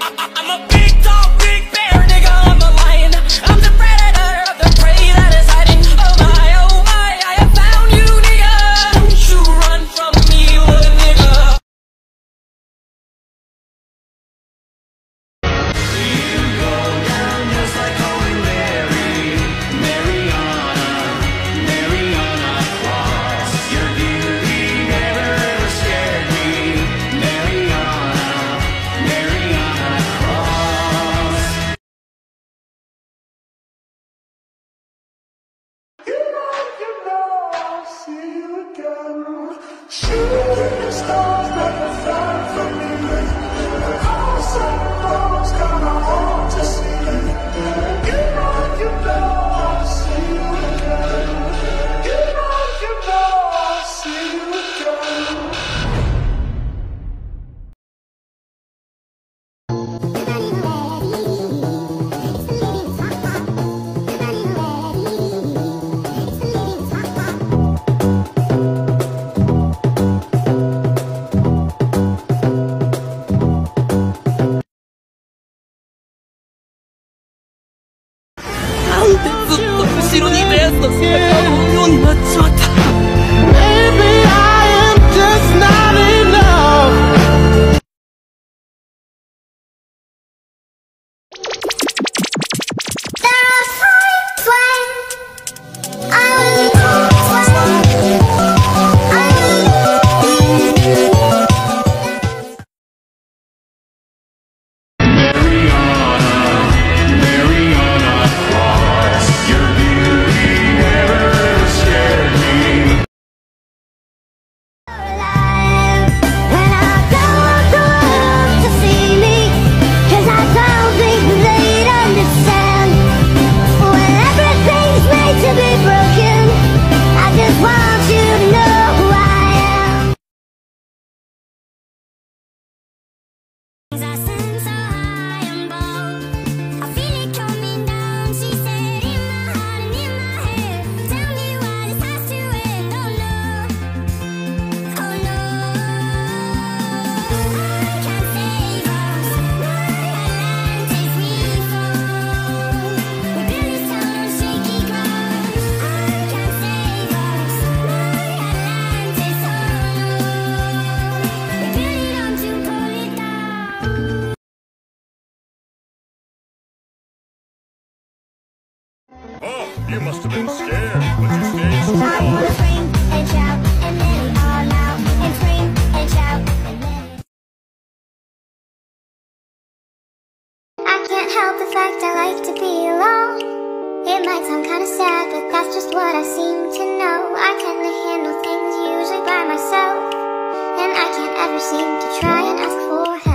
I'm a big dog. You must have been scared, but you stayed. I can't help the fact I like to be alone. It might sound kinda sad, but that's just what I seem to know. I tend to handle things usually by myself, and I can't ever seem to try and ask for help.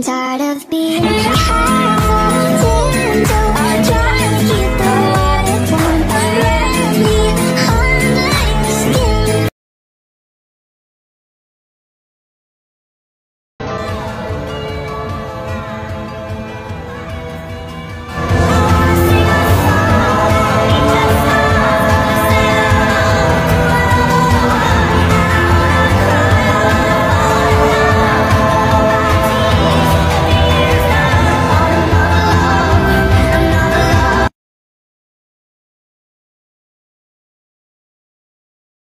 I'm tired of being